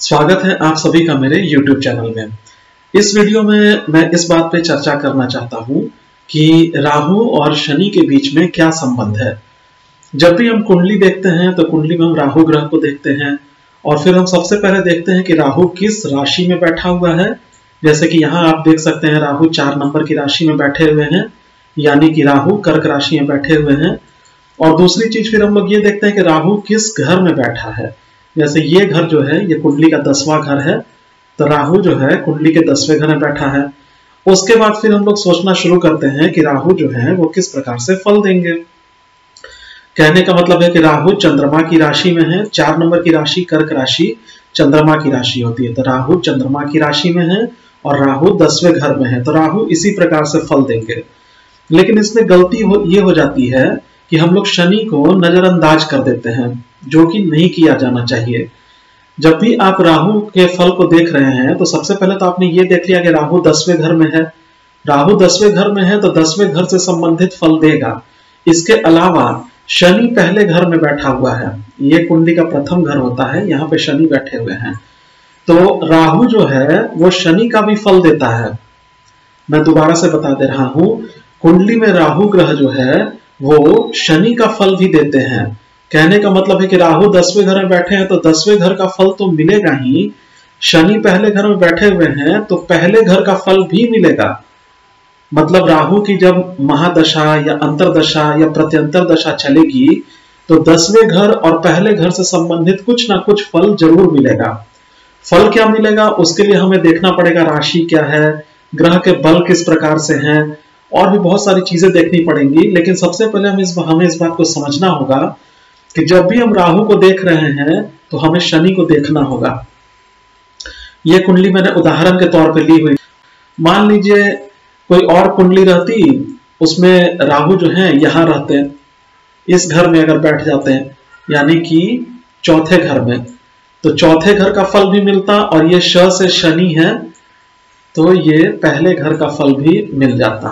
स्वागत है आप सभी का मेरे YouTube चैनल में। इस वीडियो में मैं इस बात पे चर्चा करना चाहता हूँ कि राहु और शनि के बीच में क्या संबंध है। जब भी हम कुंडली देखते हैं तो कुंडली में हम राहु ग्रह को देखते हैं, और फिर हम सबसे पहले देखते हैं कि राहु किस राशि में बैठा हुआ है। जैसे कि यहाँ आप देख सकते हैं, राहु चार नंबर की राशि में बैठे हुए हैं, यानी कि राहु कर्क राशि में बैठे हुए हैं। और दूसरी चीज़ फिर हम लोग ये देखते हैं कि राहु किस घर में बैठा है। जैसे ये घर जो है, ये कुंडली का दसवां घर है तो राहु जो है, कुंडली के दसवें घर में बैठा है। उसके बाद फिर हम लोग सोचना शुरू करते हैं कि राहु जो है, वो किस प्रकार से फल देंगे। कहने का मतलब है कि राहु चंद्रमा की राशि में है, चार नंबर की राशि कर्क राशि, चंद्रमा की राशि होती है। तो राहु चंद्रमा की राशि में है और राहु दसवें घर में है। तो राहु इसी प्रकार से फल देंगे। लेकिन इसमें गलती हो, ये हो जाती है कि हम लोग शनि को नजरअंदाज कर देते हैं, जो कि नहीं किया जाना चाहिए। जब भी आप राहु के फल को देख रहे हैं तो सबसे पहले तो आपने ये देख लिया कि राहु दसवें घर में है। राहु दसवें घर में है तो दसवें घर से संबंधित फल देगा। इसके अलावा शनि पहले घर में बैठा हुआ है। ये कुंडली का प्रथम घर होता है, यहाँ पे शनि बैठे हुए हैं। तो राहु जो है, वो शनि का भी फल देता है। मैं दोबारा से बता दे रहा हूँ, कुंडली में राहु ग्रह जो है वो शनि का फल भी देते हैं। कहने का मतलब है कि राहु दसवें घर में बैठे हैं तो दसवें घर का फल तो मिलेगा ही। शनि पहले घर में बैठे हुए हैं तो पहले घर का फल भी मिलेगा। मतलब राहु की जब महादशा या अंतरदशा या प्रत्यंतर दशा चलेगी तो दसवें घर और पहले घर से संबंधित कुछ ना कुछ फल ज़रूर मिलेगा। फल क्या मिलेगा? उसके लिए हमें देखना पड़ेगा राशि क्या है, ग्रह के बल किस प्रकार से हैं और भी बहुत सारी चीज़ें देखनी पड़ेंगी, लेकिन सबसे पहले हम इस हमें इस बात को समझना होगा कि जब भी हम राहु को देख रहे हैं तो हमें शनि को देखना होगा। ये कुंडली मैंने उदाहरण के तौर पे ली हुई। मान लीजिए कोई और कुंडली रहती, उसमें राहु जो है, यहाँ रहते हैं। इस घर में अगर बैठ जाते हैं, यानी कि चौथे घर में तो चौथे घर का फल भी मिलता और ये श से शनि है तो ये पहले घर का फल भी मिल जाता।